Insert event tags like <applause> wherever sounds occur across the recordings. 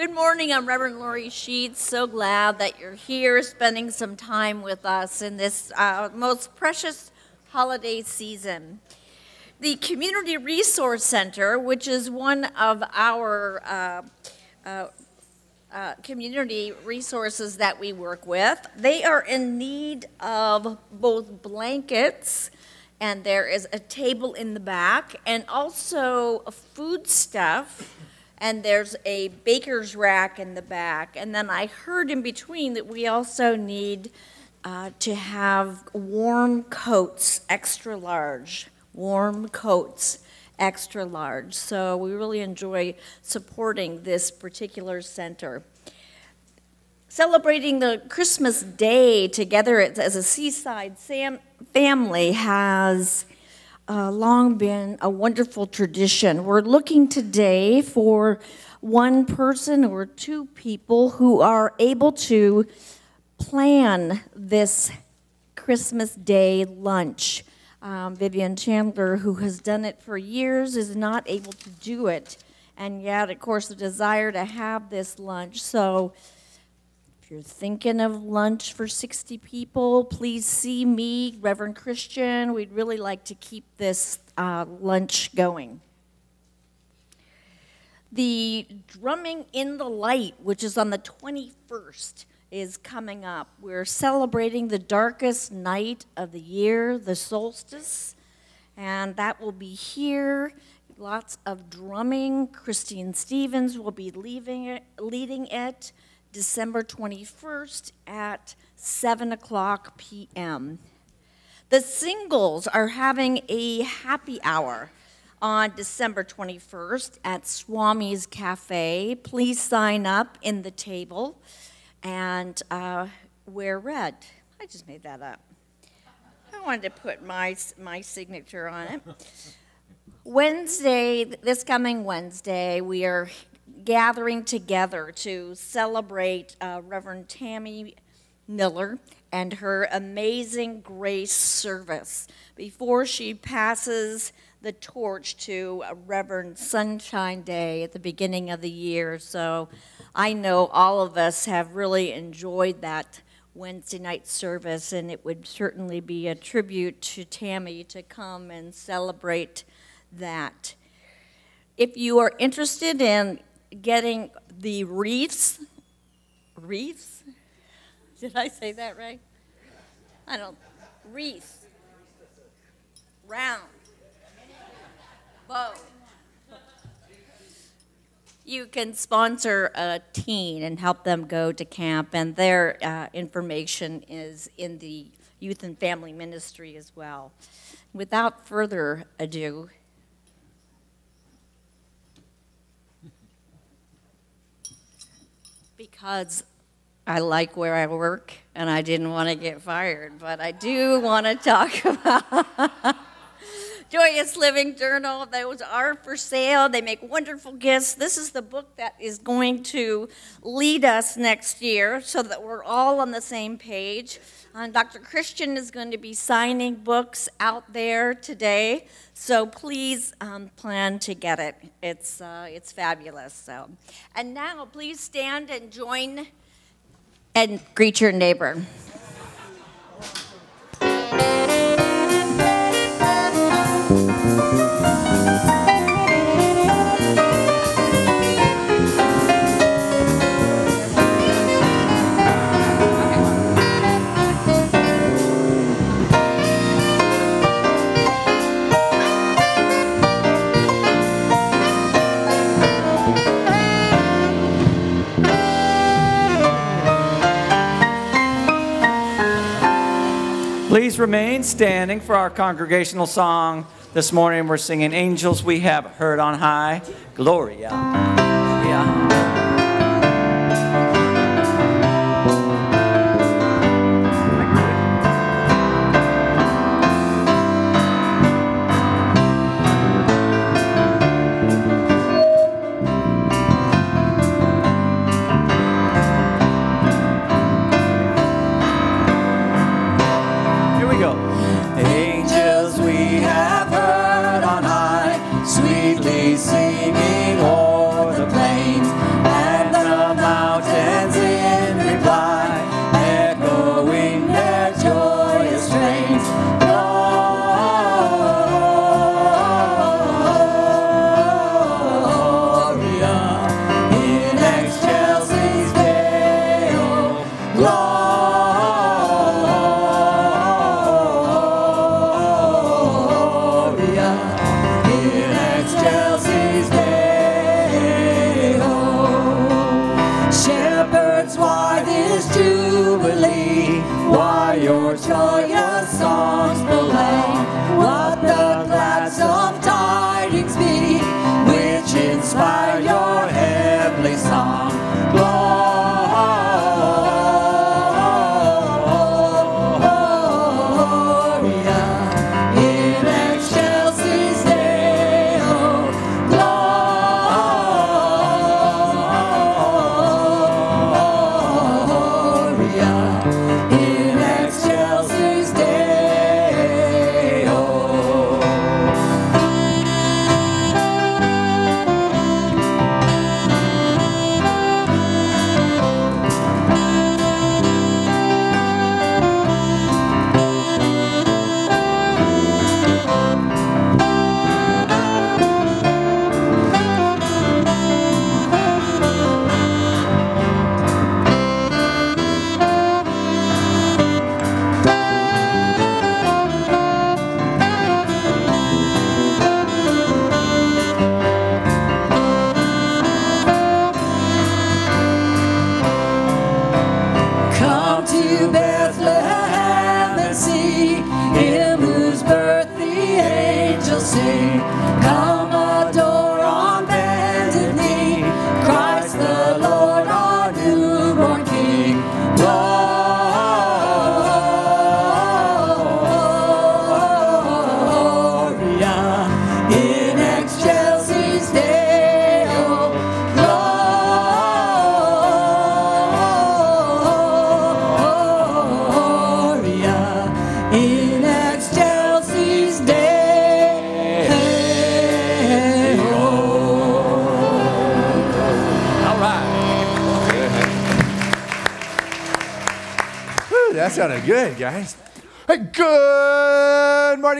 Good morning. I'm Reverend Lori Sheets. So glad that you're here spending some time with us in this uh, most precious holiday season. The Community Resource Center, which is one of our uh, uh, uh, community resources that we work with, they are in need of both blankets and there is a table in the back and also food stuff and there's a baker's rack in the back. And then i heard in between that we also need uh, to have warm coats extra large warm coats extra large. So we really enjoy supporting this particular center. Celebrating the Christmas day together as a seaside family has uh, long been a wonderful tradition. We're looking today for one person or two people who are able to plan this Christmas Day lunch. Um, Vivian Chandler, who has done it for years, is not able to do it. And yet, of course, the desire to have this lunch. So, you're thinking of lunch for 60 people, please see me, Reverend Christian. We'd really like to keep this uh, lunch going. The Drumming in the Light, which is on the 21st, is coming up. We're celebrating the darkest night of the year, the solstice, and that will be here. Lots of drumming. Christine Stevens will be leaving it, leading it. December 21st at 7 o'clock p.m. The singles are having a happy hour on December 21st at Swami's Cafe. Please sign up in the table and uh, wear red. I just made that up. I wanted to put my, my signature on it. Wednesday, this coming Wednesday, we are gathering together to celebrate uh, Reverend Tammy Miller and her amazing grace service before she passes the torch to Reverend Sunshine Day at the beginning of the year. So I know all of us have really enjoyed that Wednesday night service, and it would certainly be a tribute to Tammy to come and celebrate that. If you are interested in getting the wreaths. Wreaths? Did I say that right? I don't. Wreath. Round. Bow. You can sponsor a teen and help them go to camp, and their uh, information is in the Youth and Family Ministry as well. Without further ado, because I like where I work and I didn't want to get fired, but I do want to talk <laughs> about Joyous Living Journal. Those are for sale. They make wonderful gifts. This is the book that is going to lead us next year so that we're all on the same page. Uh, Dr. Christian is going to be signing books out there today, so please um, plan to get it. It's, uh, it's fabulous. So, And now, please stand and join and greet your neighbor. Please remain standing for our congregational song. This morning we're singing Angels We Have Heard on High. Gloria. Yeah.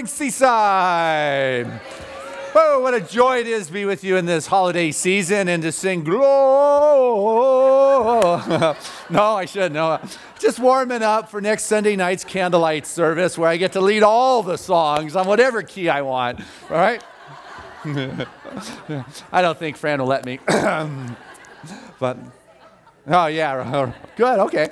Morning, Seaside. Oh, what a joy it is to be with you in this holiday season and to sing glory. <laughs> no, I shouldn't. No, just warming up for next Sunday night's candlelight service where I get to lead all the songs on whatever key I want. All right? <laughs> I don't think Fran will let me. <coughs> but oh yeah <laughs> good okay.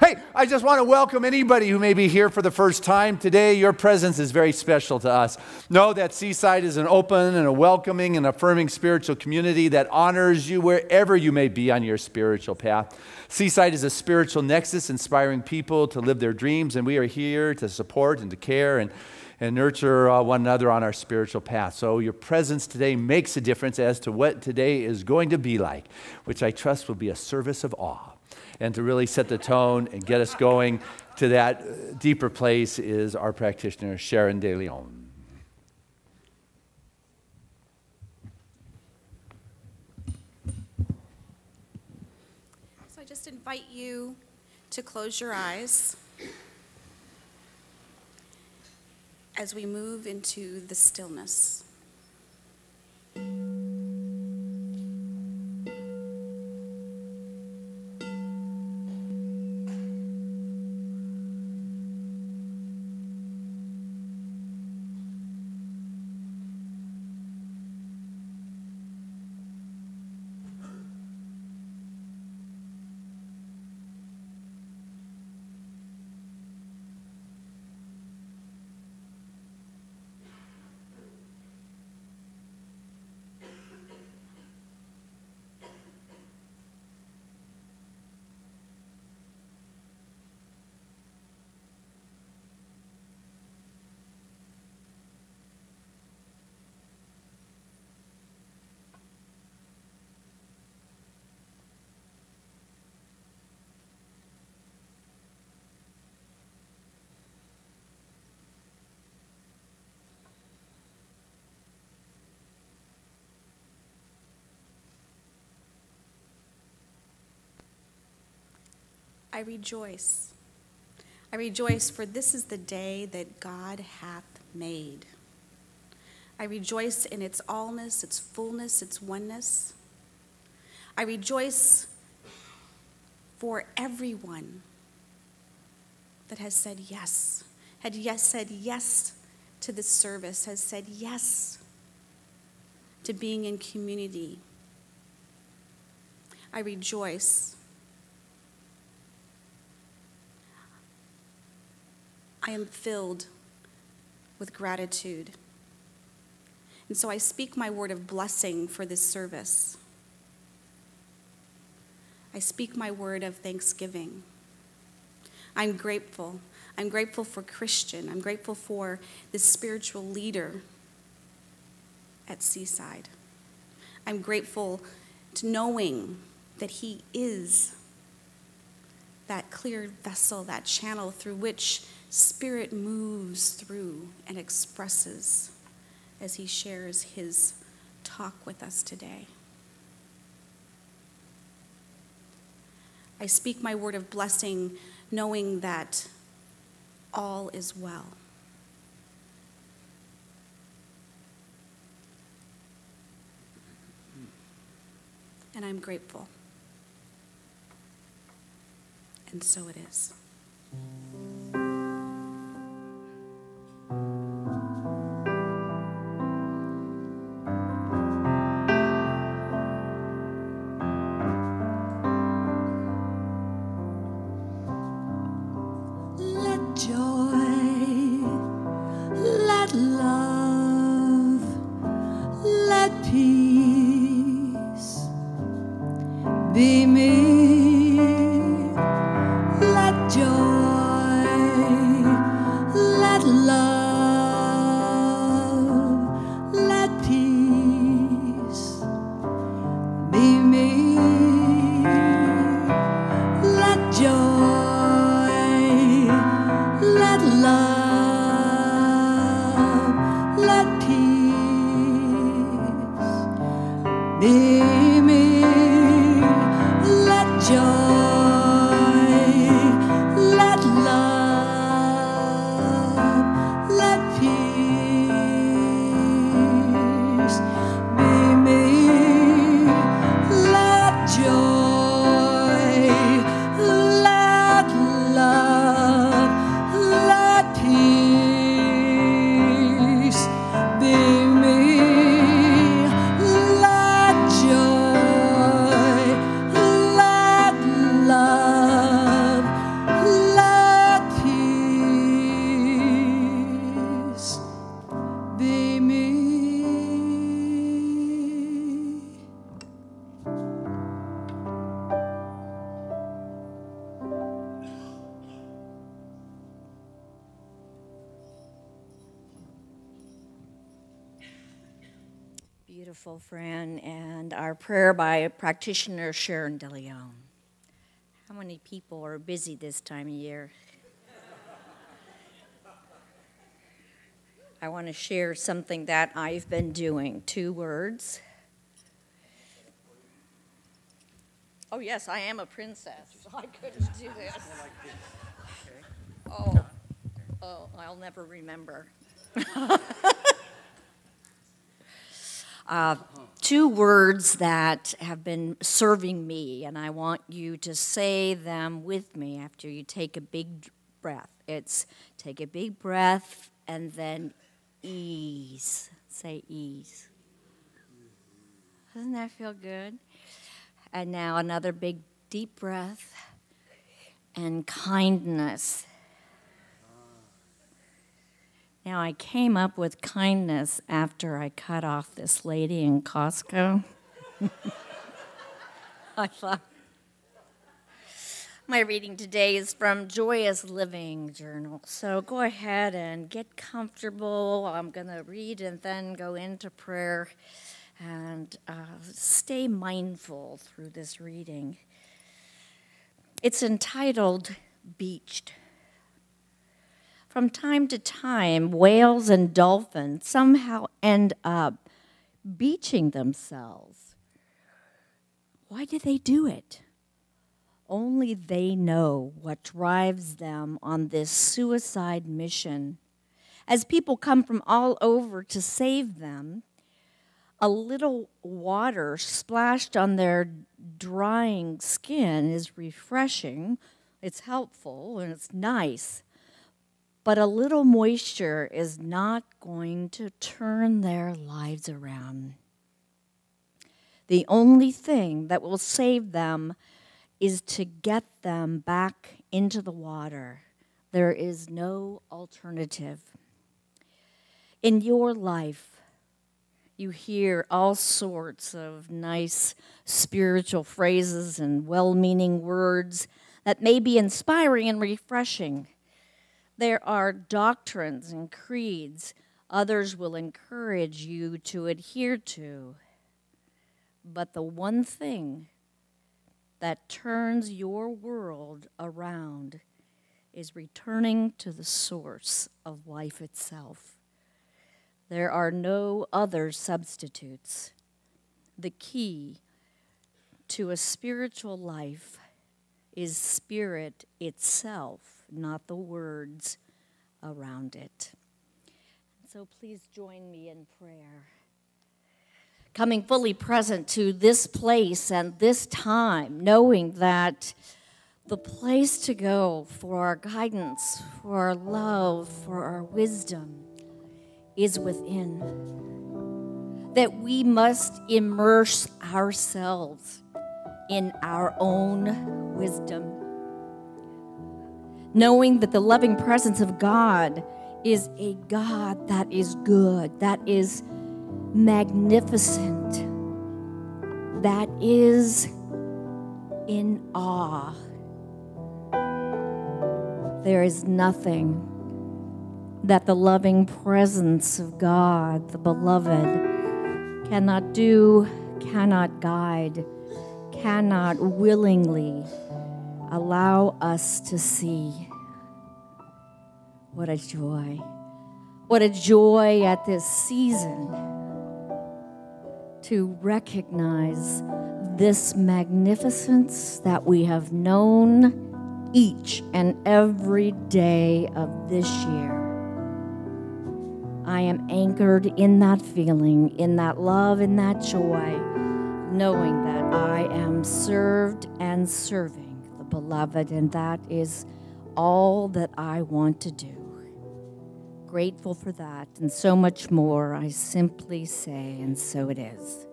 Hey i just want to welcome anybody who may be here for the first time today. Your presence is very special to us. Know that seaside is an open and a welcoming and affirming spiritual community that honors you wherever you may be on your spiritual path. Seaside is a spiritual nexus inspiring people to live their dreams and we are here to support and to care and and nurture uh, one another on our spiritual path. So, your presence today makes a difference as to what today is going to be like, which I trust will be a service of awe. And to really set the tone and get us going to that uh, deeper place is our practitioner, Sharon De Leon. So I just invite you to close your eyes as we move into the stillness. I rejoice. I rejoice, for this is the day that God hath made. I rejoice in its allness, its fullness, its oneness. I rejoice for everyone that has said yes, had yes said yes to this service, has said yes to being in community. I rejoice I am filled with gratitude. And so I speak my word of blessing for this service. I speak my word of thanksgiving. I'm grateful. I'm grateful for Christian. I'm grateful for this spiritual leader at Seaside. I'm grateful to knowing that he is that clear vessel, that channel through which Spirit moves through and expresses as he shares his talk with us today. I speak my word of blessing, knowing that all is well. And I'm grateful. And so it is. By practitioner Sharon DeLeon. How many people are busy this time of year? I want to share something that I've been doing. Two words. Oh, yes, I am a princess. <laughs> I couldn't do this. Oh, oh, I'll never remember. <laughs> uh, two words that have been serving me, and I want you to say them with me after you take a big breath. It's take a big breath and then ease. Say ease. Doesn't that feel good? And now another big deep breath and kindness. Now, I came up with kindness after I cut off this lady in Costco. <laughs> I thought. My reading today is from Joyous Living Journal. So go ahead and get comfortable. I'm going to read and then go into prayer and uh, stay mindful through this reading. It's entitled Beached. From time to time, whales and dolphins somehow end up beaching themselves. Why do they do it? Only they know what drives them on this suicide mission. As people come from all over to save them, a little water splashed on their drying skin is refreshing, it's helpful, and it's nice. But a little moisture is not going to turn their lives around. The only thing that will save them is to get them back into the water There is no alternative. In your life, you hear all sorts of nice spiritual phrases and well meaning words that may be inspiring and refreshing. There are doctrines and creeds others will encourage you to adhere to. But the one thing that turns your world around is returning to the source of life itself. There are no other substitutes. The key to a spiritual life is spirit itself, not the words around it. So please join me in prayer. Coming fully present to this place and this time, knowing that the place to go for our guidance, for our love, for our wisdom is within. That we must immerse ourselves in our own wisdom. Knowing that the loving presence of God is a God that is good, that is magnificent, that is in awe. There is nothing that the loving presence of God, the beloved, cannot do, cannot guide, cannot willingly allow us to see. What a joy. What a joy at this season to recognize this magnificence that we have known each and every day of this year. I am anchored in that feeling, in that love, in that joy, knowing that I am served and serving the beloved, and that is all that I want to do. Grateful for that and so much more, I simply say, and so it is.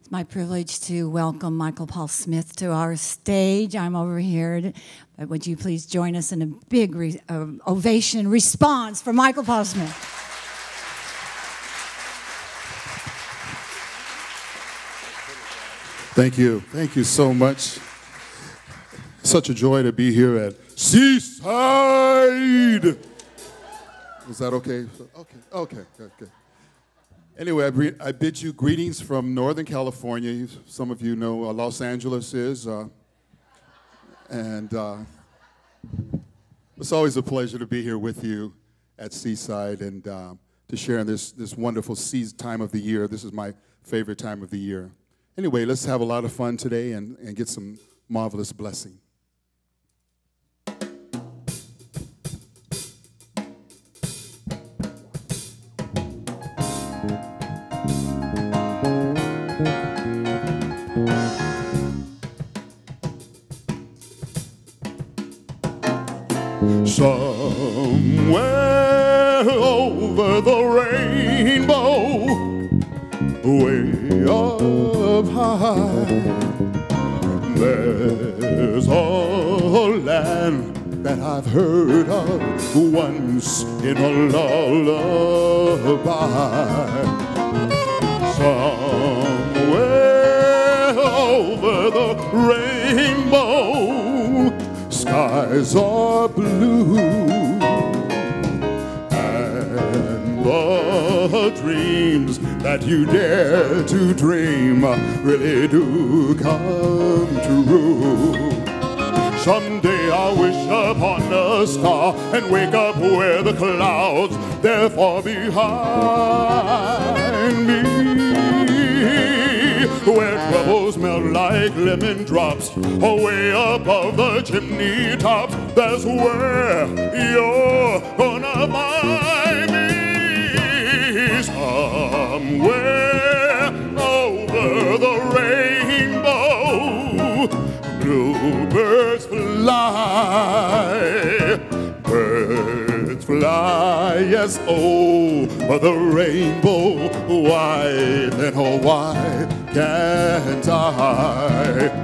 It's my privilege to welcome Michael Paul Smith to our stage. I'm over here. But would you please join us in a big re- uh, ovation response for Michael Paul Smith? Thank you. Thank you so much. Such a joy to be here at Seaside. Is that okay? Okay, okay, okay. Anyway, I, I, bid you greetings from Northern California. Some of you know uh, Los Angeles is. Uh, and uh, it's always a pleasure to be here with you at Seaside and uh, to share in this, this wonderful season, time of the year. This is my favorite time of the year. Anyway, let's have a lot of fun today and, and get some marvelous blessing. Somewhere over the rainbow, skies are blue and the dreams that you dare to dream really do come true. Like lemon drops away above the chimney tops. That's where you're gonna find me somewhere over the rainbow. Bluebirds fly. Birds fly, yes, but the rainbow, why then, oh, why can't I?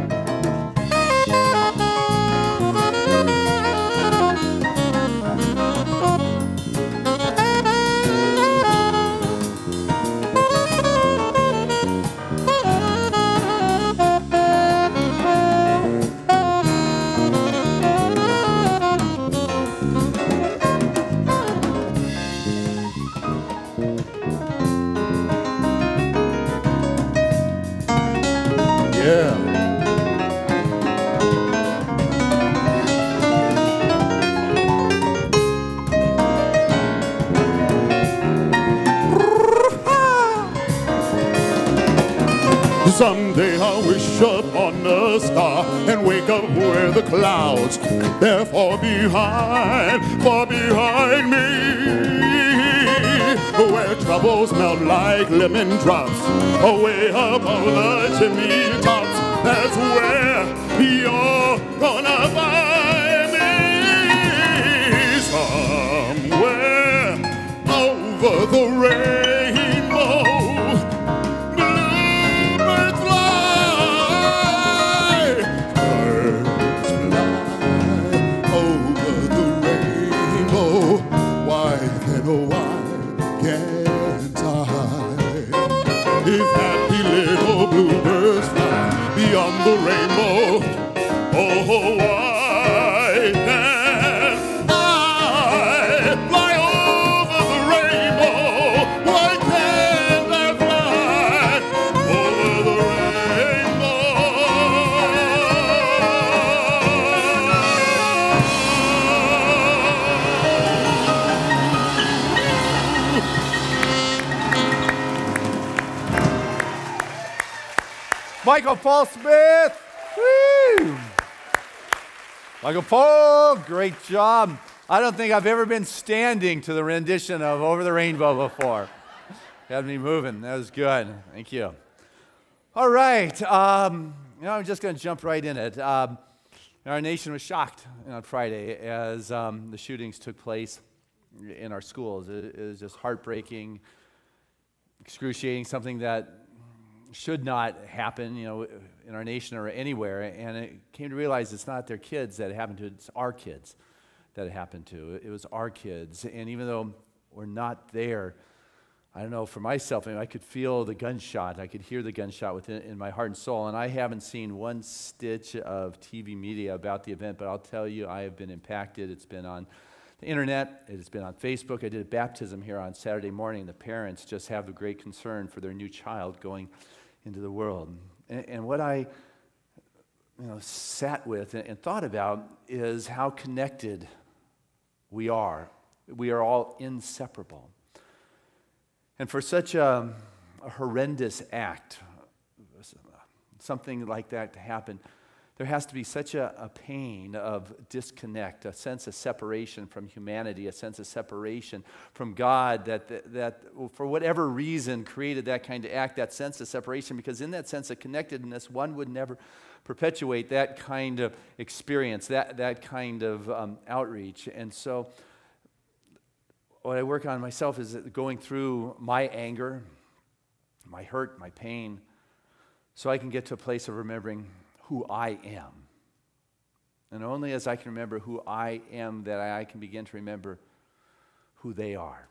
Someday I'll wish upon a star and wake up where the clouds they're far behind, far behind me. Where troubles melt like lemon drops, away above the chimney tops. That's where you're gonna find me. Somewhere over the rainbow. The rainbow, Michael Paul Smith. Woo! Michael Paul, great job. I don't think I've ever been standing to the rendition of Over the Rainbow before. Had me moving. That was good. Thank you. All right. Um, you know, I'm just going to jump right in it. Um, our nation was shocked on Friday as um, the shootings took place in our schools. It, it was just heartbreaking, excruciating, something that should not happen, you know, in our nation or anywhere. And it came to realize it's not their kids that it happened to, it's our kids that it happened to. It was our kids. And even though we're not there, I don't know, for myself, I, mean, I could feel the gunshot. I could hear the gunshot within in my heart and soul. And I haven't seen one stitch of TV media about the event, but I'll tell you, I have been impacted. It's been on the internet, it's been on Facebook. I did a baptism here on Saturday morning. The parents just have a great concern for their new child going into the world. And, and what I you know, sat with and, and thought about is how connected we are. We are all inseparable. And for such a, a horrendous act, something like that to happen, there has to be such a, a, pain of disconnect, a sense of separation from humanity, a sense of separation from God that, that, that, for whatever reason, created that kind of act, that sense of separation, because in that sense of connectedness, one would never perpetuate that kind of experience, that, that kind of um, outreach. And so, what I work on myself is going through my anger, my hurt, my pain, so I can get to a place of remembering who I am. And only as I can remember who I am that I can begin to remember who they are,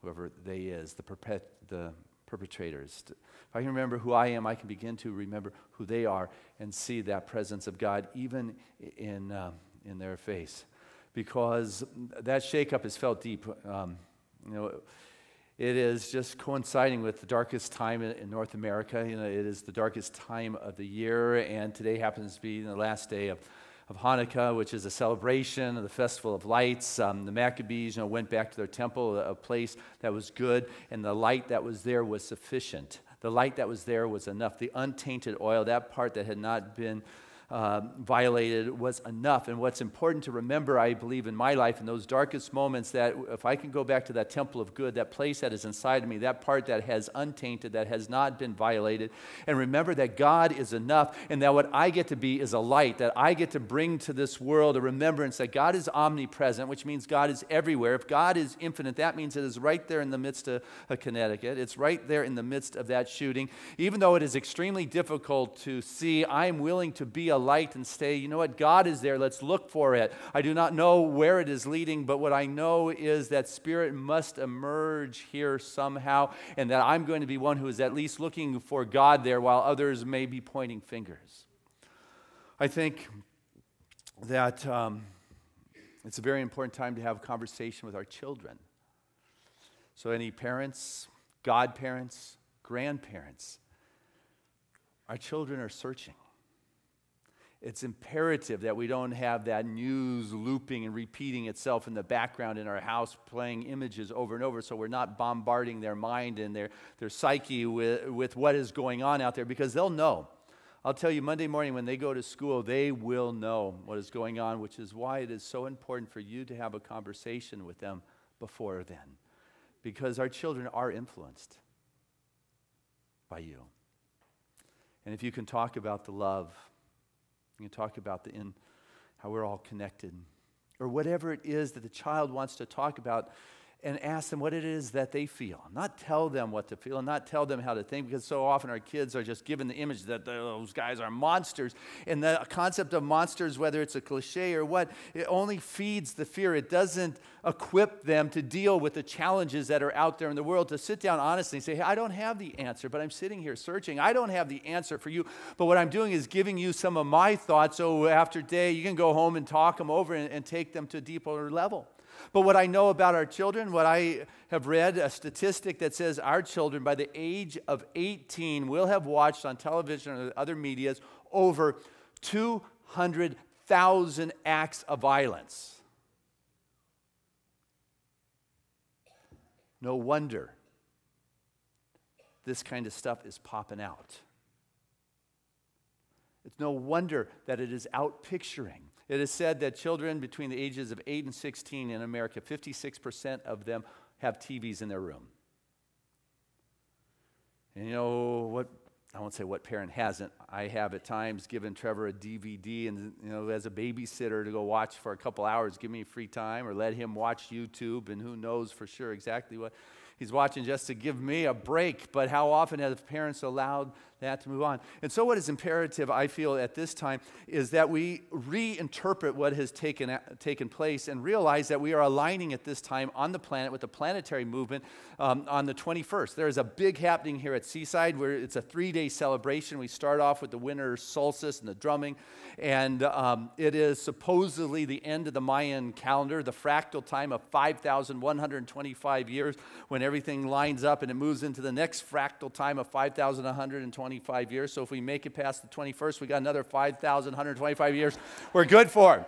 whoever they is, the, perpet- the perpetrators. If I can remember who I am, I can begin to remember who they are and see that presence of God even in, uh, in their face. Because that shakeup is felt deep. Um, you know, it is just coinciding with the darkest time in, North America. You know, it is the darkest time of the year, and today happens to be the last day of, of Hanukkah, which is a celebration of the Festival of Lights. Um, the Maccabees, you know, went back to their temple, a place that was good, and the light that was there was sufficient. The light that was there was enough. The untainted oil, that part that had not been uh, violated was enough. And what's important to remember, I believe, in my life, in those darkest moments, that if I can go back to that temple of good, that place that is inside of me, that part that has untainted, that has not been violated, and remember that God is enough, and that what I get to be is a light, that I get to bring to this world a remembrance that God is omnipresent, which means God is everywhere. If God is infinite, that means it is right there in the midst of, of Connecticut. It's right there in the midst of that shooting. Even though it is extremely difficult to see, I am willing to be a a light and say, you know what, God is there, let's look for it. I do not know where it is leading, but what I know is that Spirit must emerge here somehow, and that I'm going to be one who is at least looking for God there while others may be pointing fingers. I think that um, it's a very important time to have a conversation with our children. So, any parents, godparents, grandparents, our children are searching it's imperative that we don't have that news looping and repeating itself in the background in our house, playing images over and over, so we're not bombarding their mind and their, their psyche with, with what is going on out there because they'll know. I'll tell you, Monday morning when they go to school, they will know what is going on, which is why it is so important for you to have a conversation with them before then. Because our children are influenced by you. And if you can talk about the love, you talk about the in how we're all connected. Or whatever it is that the child wants to talk about and ask them what it is that they feel. Not tell them what to feel and not tell them how to think because so often our kids are just given the image that those guys are monsters. And the concept of monsters, whether it's a cliche or what, it only feeds the fear. It doesn't equip them to deal with the challenges that are out there in the world, to sit down honestly and say, hey, I don't have the answer, but I'm sitting here searching. I don't have the answer for you, but what I'm doing is giving you some of my thoughts so after day you can go home and talk them over and, and take them to a deeper level. But what I know about our children, what I have read, a statistic that says our children by the age of 18 will have watched on television or other medias over 200,000 acts of violence. No wonder this kind of stuff is popping out. It's no wonder that it is out picturing it is said that children between the ages of 8 and 16 in America, 56% of them have TVs in their room. And you know what? I won't say what parent hasn't. I have at times given Trevor a DVD and, you know, as a babysitter to go watch for a couple hours, give me free time, or let him watch YouTube, and who knows for sure exactly what he's watching just to give me a break. But how often have parents allowed that to move on. And so, what is imperative, I feel, at this time is that we reinterpret what has taken, taken place and realize that we are aligning at this time on the planet with the planetary movement um, on the 21st. There is a big happening here at Seaside where it's a three day celebration. We start off with the winter solstice and the drumming, and um, it is supposedly the end of the Mayan calendar, the fractal time of 5,125 years when everything lines up and it moves into the next fractal time of 5,125. 25 years. So if we make it past the 21st, we got another 5,125 years we're good for.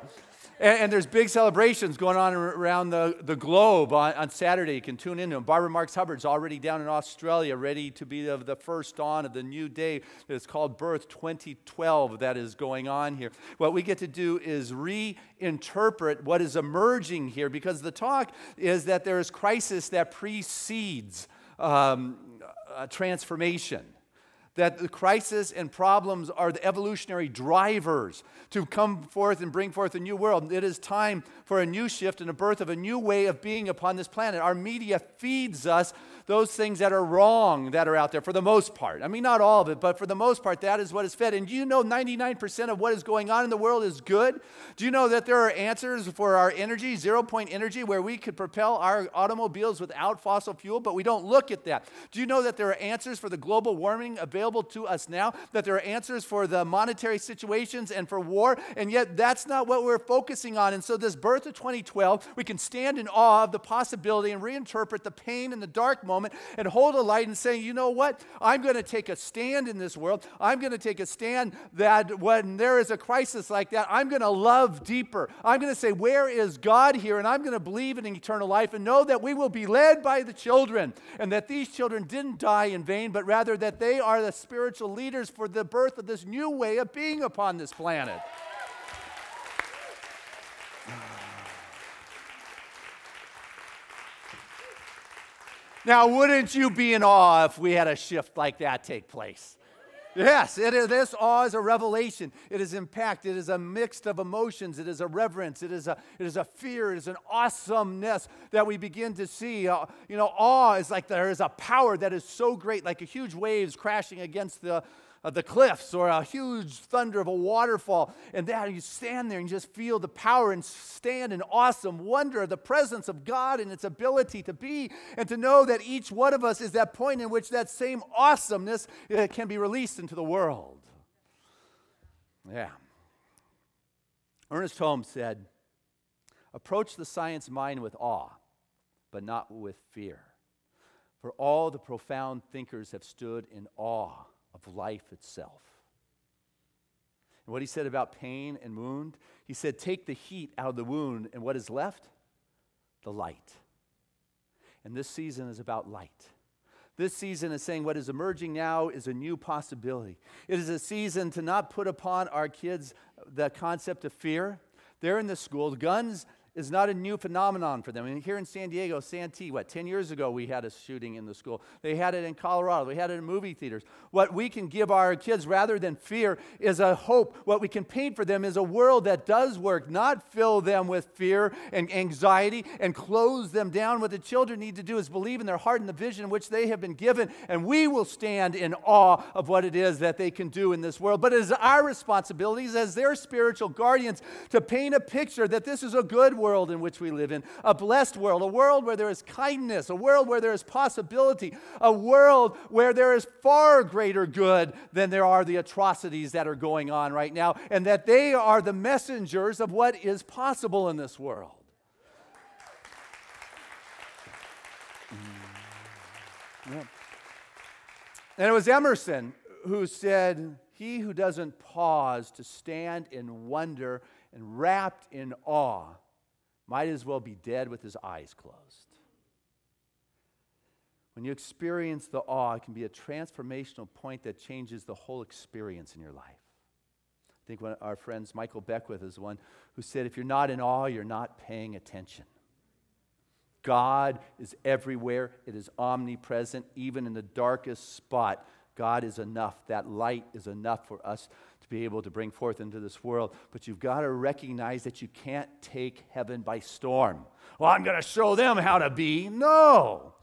And, and, there's big celebrations going on around the, the globe on, on Saturday. You can tune into them. Barbara Marx Hubbard's already down in Australia, ready to be the, the first dawn of the new day that is called Birth 2012 that is going on here. What we get to do is reinterpret what is emerging here because the talk is that there is crisis that precedes um, transformation that the crisis and problems are the evolutionary drivers to come forth and bring forth a new world. It is time for a new shift and a birth of a new way of being upon this planet. Our media feeds us those things that are wrong that are out there for the most part. I mean, not all of it, but for the most part, that is what is fed. And do you know 99% of what is going on in the world is good? Do you know that there are answers for our energy, zero point energy, where we could propel our automobiles without fossil fuel, but we don't look at that? Do you know that there are answers for the global warming available to us now? That there are answers for the monetary situations and for war? And yet, that's not what we're focusing on. And so, this birth of 2012, we can stand in awe of the possibility and reinterpret the pain and the dark moments moment and hold a light and say, you know what? I'm going to take a stand in this world. I'm going to take a stand that when there is a crisis like that, I'm going to love deeper. I'm going to say, where is God here? And I'm going to believe in eternal life and know that we will be led by the children and that these children didn't die in vain, but rather that they are the spiritual leaders for the birth of this new way of being upon this planet. Now, wouldn't you be in awe if we had a shift like that take place? Yes, it is, this awe is a revelation. It is impact. It is a mix of emotions. It is a reverence. It is a, it is a fear. It is an awesomeness that we begin to see. Uh, you know, awe is like there is a power that is so great, like a huge waves crashing against the, uh, the cliffs or a huge thunder of a waterfall. And that you stand there and just feel the power and stand in awesome wonder of the presence of God and its ability to be and to know that each one of us is that point in which that same awesomeness uh, can be released into the world. Yeah. Ernest Holmes said, Approach the science mind with awe, but not with fear. For all the profound thinkers have stood in awe of life itself. And what he said about pain and wound, he said, Take the heat out of the wound, and what is left? The light. And this season is about light. This season is saying what is emerging now is a new possibility. It is a season to not put upon our kids the concept of fear. They're in the school. Guns is not a new phenomenon for them. I mean, here in San Diego, Santee, what, 10 years ago, we had a shooting in the school. They had it in Colorado. We had it in movie theaters. What we can give our kids rather than fear is a hope. What we can paint for them is a world that does work, not fill them with fear and anxiety and close them down. What the children need to do is believe in their heart and the vision which they have been given, and we will stand in awe of what it is that they can do in this world. But it is our responsibilities as their spiritual guardians to paint a picture that this is a good world world in which we live in, a blessed world, a world where there is kindness, a world where there is possibility, a world where there is far greater good than there are the atrocities that are going on right now, and that they are the messengers of what is possible in this world. Mm. And it was Emerson who said, He who doesn't pause to stand in wonder and wrapped in awe might as well be dead with his eyes closed. When you experience the awe, it can be a transformational point that changes the whole experience in your life. I think one of our friends, Michael Beckwith, is one who said, If you're not in awe, you're not paying attention. God is everywhere, it is omnipresent, even in the darkest spot. God is enough. That light is enough for us to be able to bring forth into this world. But you've got to recognize that you can't take heaven by storm. Well, I'm going to show them how to be. No,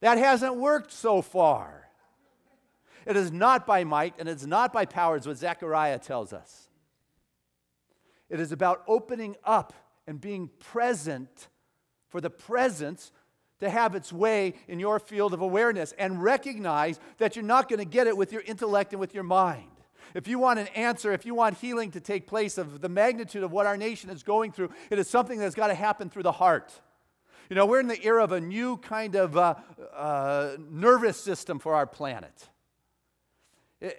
that hasn't worked so far. It is not by might and it's not by power, as what Zechariah tells us. It is about opening up and being present for the presence to have its way in your field of awareness and recognize that you're not going to get it with your intellect and with your mind. If you want an answer, if you want healing to take place of the magnitude of what our nation is going through, it is something that's got to happen through the heart. You know, we're in the era of a new kind of uh, uh, nervous system for our planet.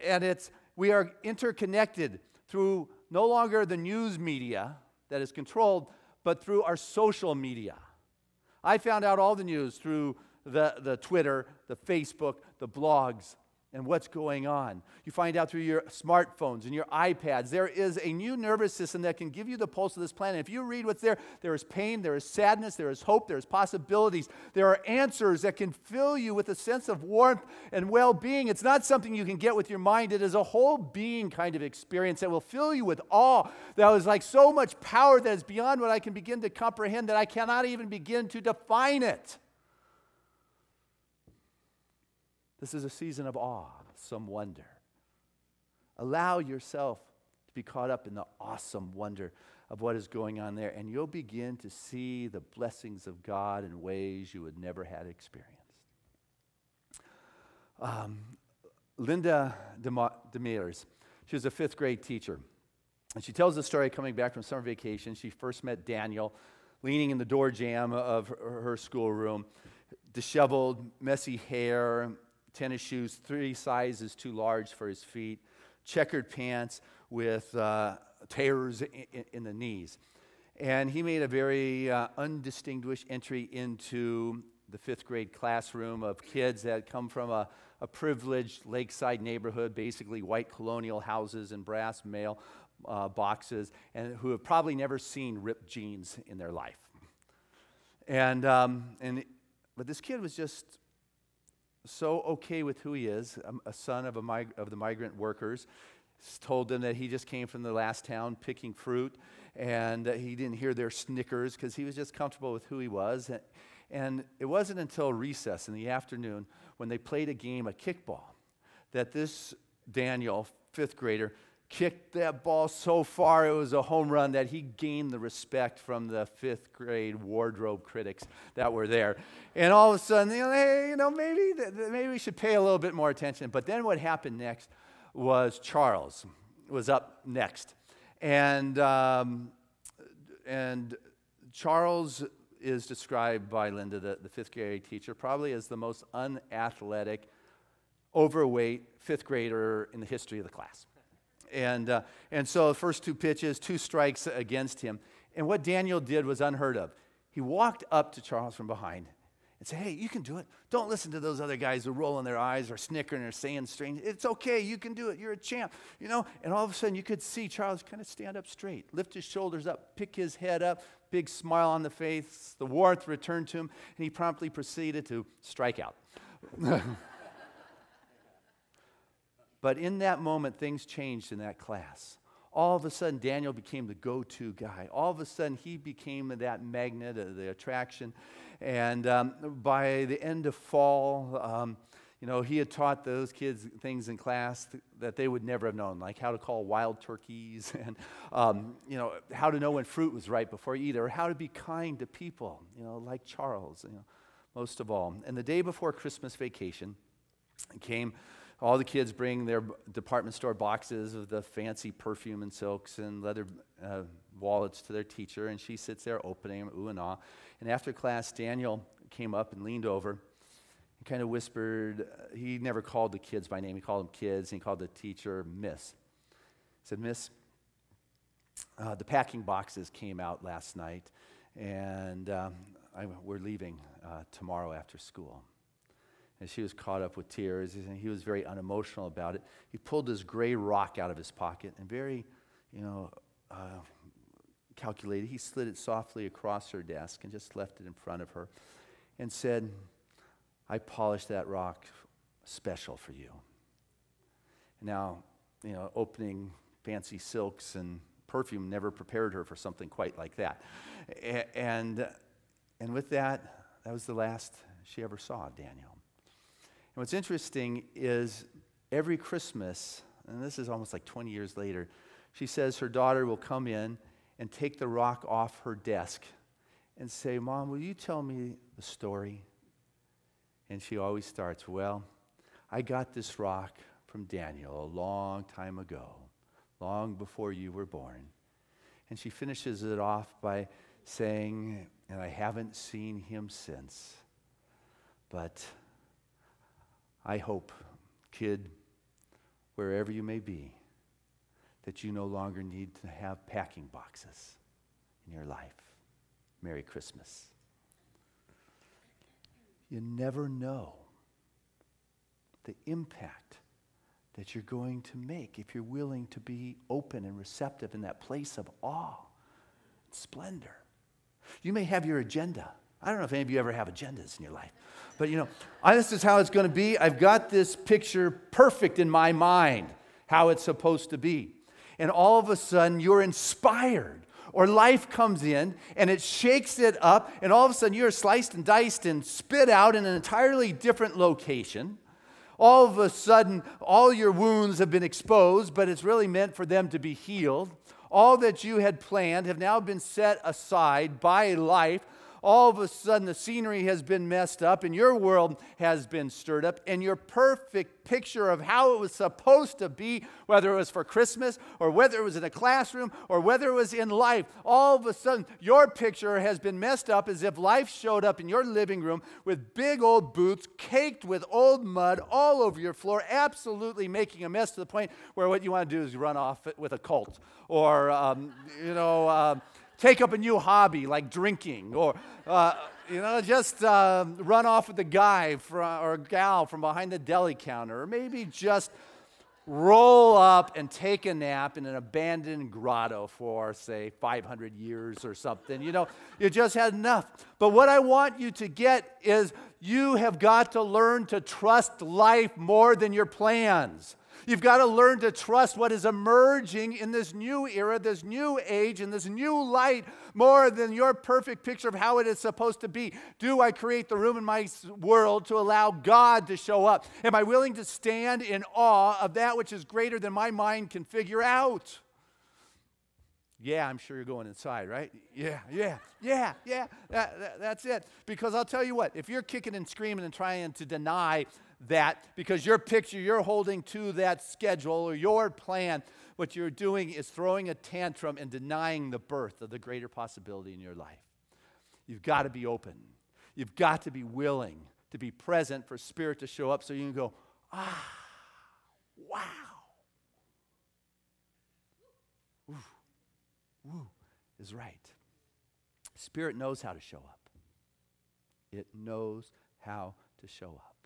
And it's, we are interconnected through no longer the news media that is controlled, but through our social media. I found out all the news through the, the Twitter, the Facebook, the blogs, and what's going on. You find out through your smartphones and your iPads. There is a new nervous system that can give you the pulse of this planet. If you read what's there, there is pain, there is sadness, there is hope, there is possibilities. There are answers that can fill you with a sense of warmth and well being. It's not something you can get with your mind, it is a whole being kind of experience that will fill you with awe. That is like so much power that is beyond what I can begin to comprehend that I cannot even begin to define it. This is a season of awe, some wonder. Allow yourself to be caught up in the awesome wonder of what is going on there, and you'll begin to see the blessings of God in ways you would never had experienced. Um, Linda Demers, she was a fifth grade teacher. And she tells the story coming back from summer vacation. She first met Daniel leaning in the door jamb of her schoolroom, disheveled, messy hair, tennis shoes, three sizes too large for his feet, checkered pants with uh, tears in, in, the knees. And he made a very uh, undistinguished entry into the fifth grade classroom of kids that come from a, a privileged lakeside neighborhood, basically white colonial houses and brass mail uh, boxes, and who have probably never seen ripped jeans in their life. And, um, and, but this kid was just so okay with who he is, a, a son of, a mig- of the migrant workers. Told them that he just came from the last town picking fruit, and he didn't hear their snickers because he was just comfortable with who he was. And, and it wasn't until recess in the afternoon when they played a game of kickball that this Daniel, fifth grader, kicked that ball so far it was a home run that he gained the respect from the fifth grade wardrobe critics that were there. And all of a sudden, you know, hey, you know, maybe, maybe we should pay a little bit more attention. But then what happened next was Charles was up next. And, um, and Charles is described by Linda, the, the fifth grade teacher, probably as the most unathletic, overweight fifth grader in the history of the class. And, uh, and so the first two pitches, two strikes against him. And what Daniel did was unheard of. He walked up to Charles from behind and said, hey, you can do it. Don't listen to those other guys who roll in their eyes or snickering or saying strange. It's okay. You can do it. You're a champ. You know, and all of a sudden you could see Charles kind of stand up straight, lift his shoulders up, pick his head up, big smile on the face. The warmth returned to him, and he promptly proceeded to strike out. <laughs> but in that moment, things changed in that class all of a sudden Daniel became the go to guy. All of a sudden he became that magnet, uh, the attraction. And um, by the end of fall, um, you know, he had taught those kids things in class th- that they would never have known, like how to call wild turkeys <laughs> and, um, you know, how to know when fruit was ripe before you eat it, or how to be kind to people, you know, like Charles, you know, most of all. And the day before Christmas vacation came all the kids bring their department store boxes of the fancy perfume and silks and leather uh, wallets to their teacher, and she sits there opening them, ooh and ah. And after class, Daniel came up and leaned over and kind of whispered. Uh, he never called the kids by name, he called them kids, and he called the teacher Miss. He said, Miss, uh, the packing boxes came out last night, and um, I, we're leaving uh, tomorrow after school and she was caught up with tears. And he was very unemotional about it. He pulled this gray rock out of his pocket and very, you know, uh, calculated. He slid it softly across her desk and just left it in front of her and said, I polished that rock special for you. Now, you know, opening fancy silks and perfume never prepared her for something quite like that. And, and with that, that was the last she ever saw Daniel. What's interesting is every Christmas, and this is almost like 20 years later, she says her daughter will come in and take the rock off her desk and say, Mom, will you tell me the story? And she always starts, Well, I got this rock from Daniel a long time ago, long before you were born. And she finishes it off by saying, And I haven't seen him since. But I hope, kid, wherever you may be, that you no longer need to have packing boxes in your life. Merry Christmas. You never know the impact that you're going to make if you're willing to be open and receptive in that place of awe and splendor. You may have your agenda. I don't know if any of you ever have agendas in your life, but you know, I, this is how it's going to be. I've got this picture perfect in my mind, how it's supposed to be. And all of a sudden, you're inspired, or life comes in and it shakes it up, and all of a sudden, you're sliced and diced and spit out in an entirely different location. All of a sudden, all your wounds have been exposed, but it's really meant for them to be healed. All that you had planned have now been set aside by life all of a sudden the scenery has been messed up and your world has been stirred up, and your perfect picture of how it was supposed to be, whether it was for Christmas or whether it was in a classroom or whether it was in life, all of a sudden your picture has been messed up as if life showed up in your living room with big old boots caked with old mud all over your floor, absolutely making a mess to the point where what you want to do is run off with a Colt or, um, you know, uh, take up a new hobby like drinking or, uh, you know, just uh, run off with a guy from, or a gal from behind the deli counter or maybe just roll up and take a nap in an abandoned grotto for, say, 500 years or something. You know, you just had enough. But what I want you to get is you have got to learn to trust life more than your plans. You've got to learn to trust what is emerging in this new era, this new age, and this new light more than your perfect picture of how it is supposed to be. Do I create the room in my world to allow God to show up? Am I willing to stand in awe of that which is greater than my mind can figure out? Yeah, I'm sure you're going inside, right? Yeah, yeah, yeah, yeah. That, that, that's it. Because I'll tell you what, if you're kicking and screaming and trying to deny that because your picture you're holding to that schedule or your plan, what you're doing is throwing a tantrum and denying the birth of the greater possibility in your life. You've got to be open. You've got to be willing to be present for Spirit to show up so you can go, ah, wow. Ooh, woo is right. Spirit knows how to show up. It knows how to show up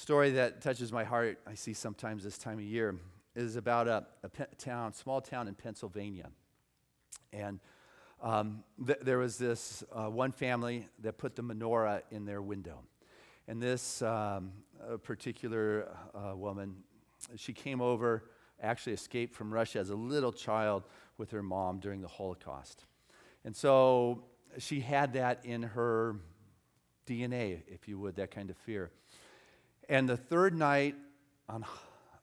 story that touches my heart, I see sometimes this time of year, is about a, a pe- town, small town in Pennsylvania. And um, th- there was this uh, one family that put the menorah in their window. And this um, particular uh, woman, she came over, actually escaped from Russia as a little child with her mom during the Holocaust. And so she had that in her DNA, if you would, that kind of fear. And the third night on,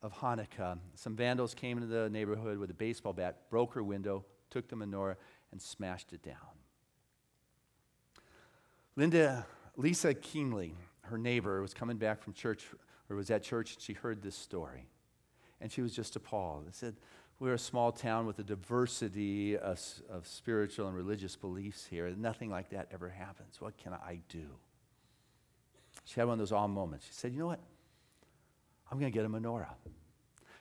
of Hanukkah, some vandals came into the neighborhood with a baseball bat, broke her window, took the menorah, and smashed it down. Linda, Lisa Keenley, her neighbor, was coming back from church, or was at church, and she heard this story. And she was just appalled. They said, We're a small town with a diversity of, of spiritual and religious beliefs here. Nothing like that ever happens. What can I do? She had one of those all moments. She said, You know what? I'm going to get a menorah.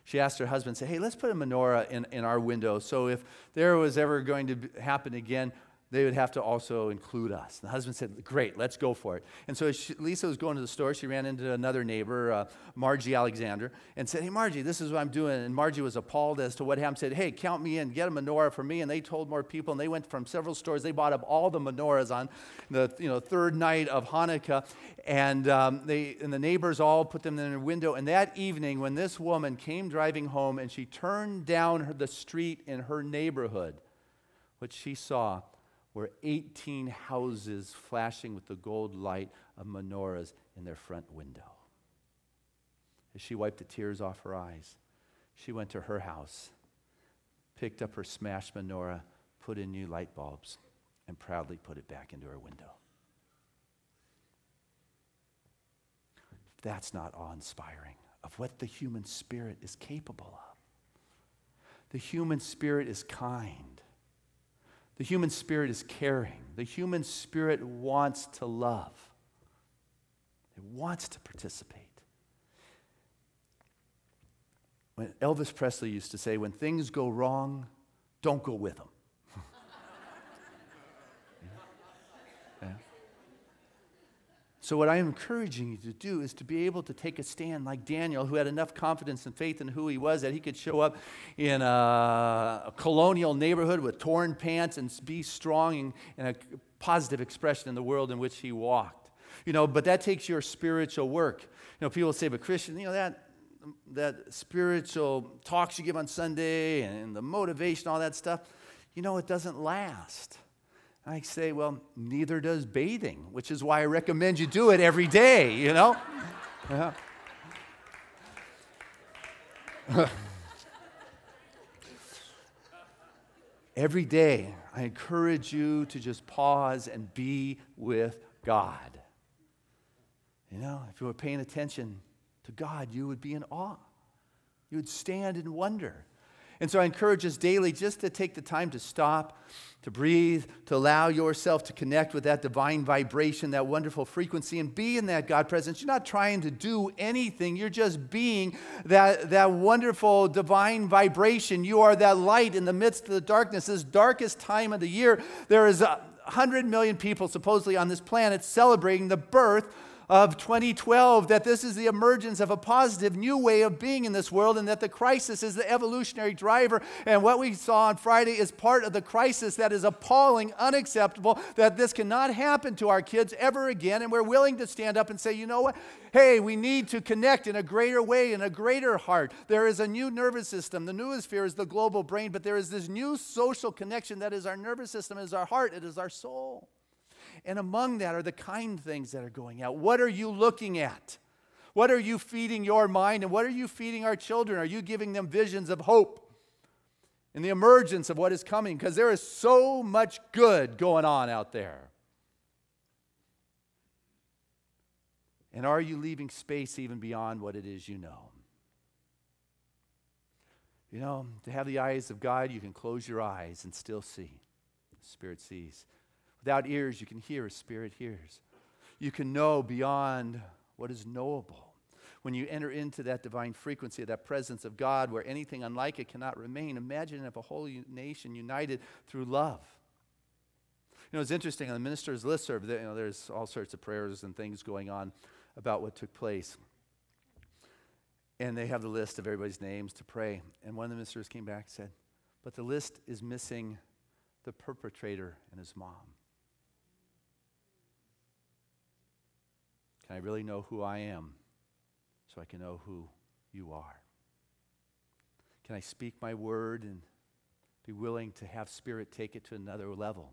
She asked her husband, say, Hey, let's put a menorah in, in our window. So if there was ever going to happen again, they would have to also include us. The husband said, Great, let's go for it. And so she, Lisa was going to the store. She ran into another neighbor, uh, Margie Alexander, and said, Hey, Margie, this is what I'm doing. And Margie was appalled as to what happened, said, Hey, count me in, get a menorah for me. And they told more people, and they went from several stores. They bought up all the menorahs on the you know, third night of Hanukkah. And, um, they, and the neighbors all put them in their window. And that evening, when this woman came driving home and she turned down her, the street in her neighborhood, what she saw were 18 houses flashing with the gold light of menorahs in their front window. As she wiped the tears off her eyes, she went to her house, picked up her smashed menorah, put in new light bulbs, and proudly put it back into her window. That's not awe inspiring of what the human spirit is capable of. The human spirit is kind. The human spirit is caring. The human spirit wants to love, it wants to participate. When Elvis Presley used to say, when things go wrong, don't go with them. So, what I am encouraging you to do is to be able to take a stand like Daniel, who had enough confidence and faith in who he was that he could show up in a, a colonial neighborhood with torn pants and be strong in, a positive expression in the world in which he walked. You know, but that takes your spiritual work. You know, people say, but Christian, you know, that, that spiritual talks you give on Sunday and the motivation, all that stuff, you know, it doesn't last. I say, well, neither does bathing, which is why I recommend you do it every day, you know? Yeah. Uh-huh. <laughs> every day, I encourage you to just pause and be with God. You know, if you were paying attention to God, you would be in awe. You would stand in wonder. And so I encourage us daily just to take the time to stop, to breathe, to allow yourself to connect with that divine vibration, that wonderful frequency, and be in that God presence. You're not trying to do anything, you're just being that, that wonderful divine vibration. You are that light in the midst of the darkness, this darkest time of the year. There is a 100 million people supposedly on this planet celebrating the birth of 2012 that this is the emergence of a positive new way of being in this world and that the crisis is the evolutionary driver. And what we saw on Friday is part of the crisis that is appalling, unacceptable, that this cannot happen to our kids ever again. And we're willing to stand up and say, you know what? Hey, we need to connect in a greater way, in a greater heart. There is a new nervous system. The noosphere is the global brain, but there is this new social connection that is our nervous system, is our heart, it is our soul. And among that are the kind things that are going out. What are you looking at? What are you feeding your mind? And what are you feeding our children? Are you giving them visions of hope and the emergence of what is coming? Because there is so much good going on out there. And are you leaving space even beyond what it is you know? You know, to have the eyes of God, you can close your eyes and still see. The Spirit sees. Without ears, you can hear, as spirit hears. You can know beyond what is knowable. When you enter into that divine frequency, that presence of God, where anything unlike it cannot remain, imagine if a whole nation united through love. You know, it's interesting on the minister's listserv, you know, there's all sorts of prayers and things going on about what took place. And they have the list of everybody's names to pray. And one of the ministers came back and said, But the list is missing the perpetrator and his mom. Can I really know who I am so I can know who you are? Can I speak my word and be willing to have Spirit take it to another level?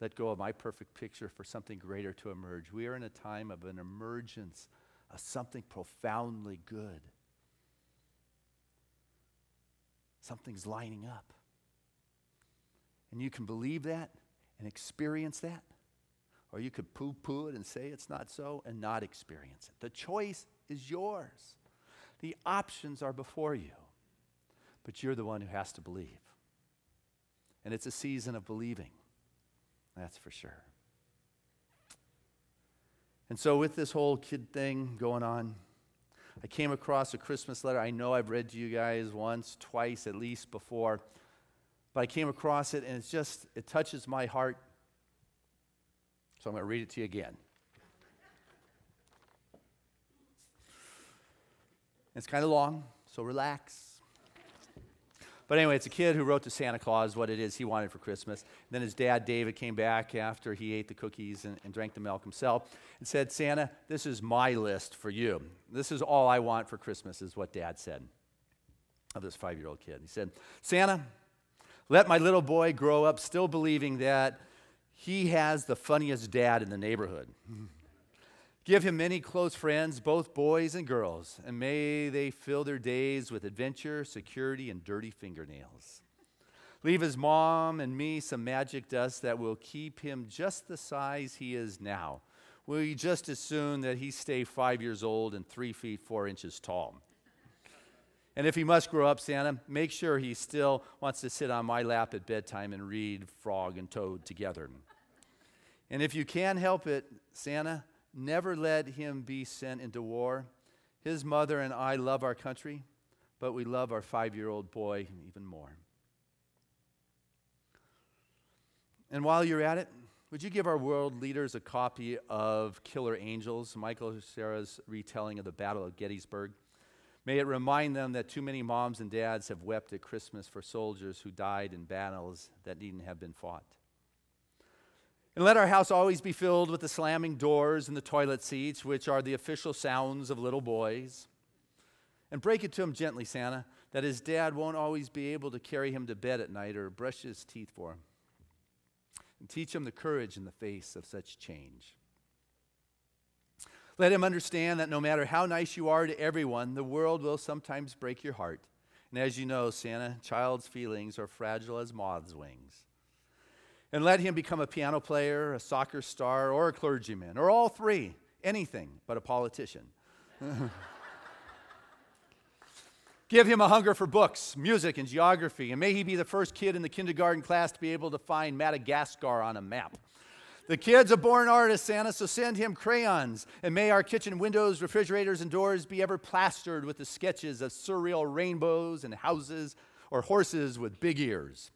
Let go of my perfect picture for something greater to emerge. We are in a time of an emergence of something profoundly good. Something's lining up. And you can believe that and experience that or you could poo poo it and say it's not so and not experience it. The choice is yours. The options are before you, but you're the one who has to believe. And it's a season of believing, that's for sure. And so, with this whole kid thing going on, I came across a Christmas letter. I know I've read to you guys once, twice at least before, but I came across it and it's just, it touches my heart so I'm going to read it to you again. It's kind of long, so relax. But anyway, it's a kid who wrote to Santa Claus what it is he wanted for Christmas. Then his dad, David, came back after he ate the cookies and, and, drank the milk himself and said, Santa, this is my list for you. This is all I want for Christmas, is what dad said of this five year old kid. He said, Santa, let my little boy grow up still believing that he has the funniest dad in the neighborhood. Give him many close friends, both boys and girls, and may they fill their days with adventure, security, and dirty fingernails. Leave his mom and me some magic dust that will keep him just the size he is now. You just as soon that he stay five years old and three feet four inches tall? And if he must grow up, Santa, make sure he still wants to sit on my lap at bedtime and read Frog and Toad together. And if you can help it, Santa, never let him be sent into war. His mother and I love our country, but we love our five year old boy even more. And while you're at it, would you give our world leaders a copy of Killer Angels, Michael Shaara's retelling of the Battle of Gettysburg? May it remind them that too many moms and dads have wept at Christmas for soldiers who died in battles that needn't have been fought. And let our house always be filled with the slamming doors and the toilet seats, which are the official sounds of little boys. And break it to him gently, Santa, that his dad won't always be able to carry him to bed at night or brush his teeth for him. And teach him the courage in the face of such change. Let him understand that no matter how nice you are to everyone, the world will sometimes break your heart. And as you know, Santa, child's feelings are fragile as moth's wings. And let him become a piano player, a soccer star, or a clergyman, or all three, anything but a politician. <laughs> Give him a hunger for books, music, and geography, and may he be the first kid in the kindergarten class to be able to find Madagascar on a map. The kid's a born artist, Santa, so send him crayons. And may our kitchen windows, refrigerators, and doors be ever plastered with the sketches of surreal rainbows and houses or horses with big ears.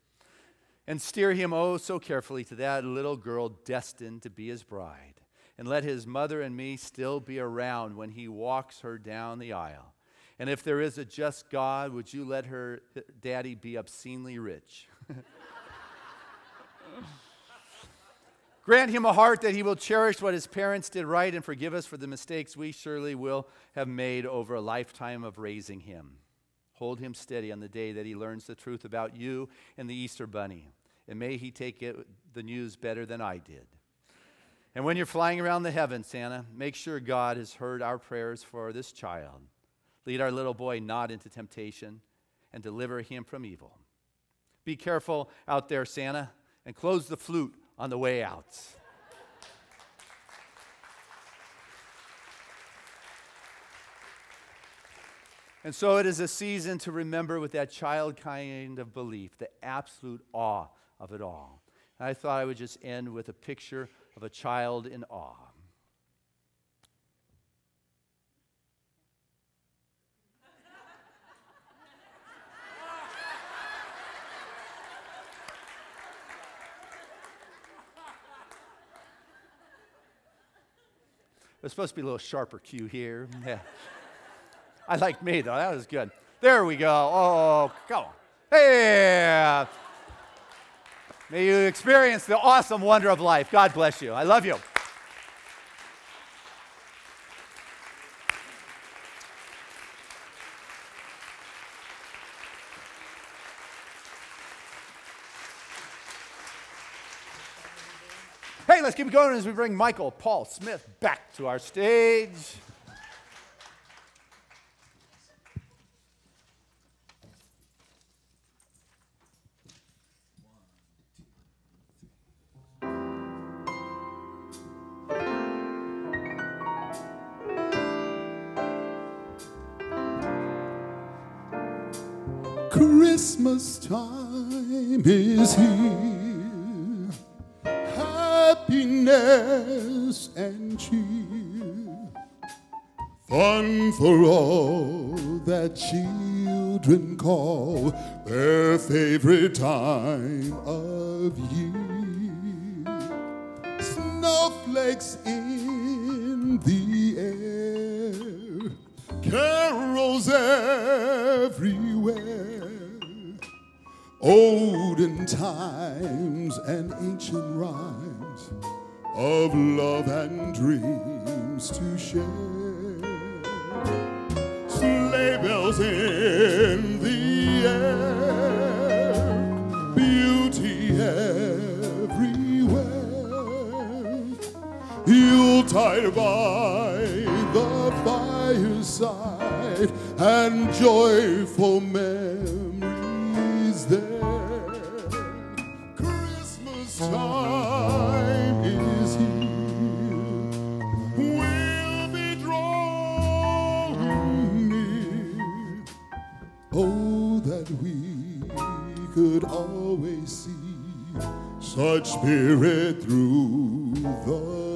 And steer him oh so carefully to that little girl destined to be his bride. And let his mother and me still be around when he walks her down the aisle. And if there is a just God, would you let her daddy be obscenely rich? <laughs> Grant him a heart that he will cherish what his parents did right and forgive us for the mistakes we surely will have made over a lifetime of raising him. Hold him steady on the day that he learns the truth about you and the Easter Bunny. And may he take it, the news better than I did. And when you're flying around the heavens, Santa, make sure God has heard our prayers for this child. Lead our little boy not into temptation and deliver him from evil. Be careful out there, Santa, and close the flute on the way out. And so it is a season to remember with that child kind of belief, the absolute awe of it all. And I thought I would just end with a picture of a child in awe. There's supposed to be a little sharper cue here. Yeah. I like me, though. That was good. There we go. Oh, come on. Hey! May you experience the awesome wonder of life. God bless you. I love you. Hey, let's keep going as we bring Michael Paul Smith back to our stage. Christmas time is here, cheer, fun for all that children call their favorite time of year. Snowflakes in the air, carols everywhere. Olden times and ancient rhymes of love and dreams to share. Sleigh bells in the air, beauty everywhere. Yuletide by the fireside and joyful memories there. Christmas time could always see such spirit through the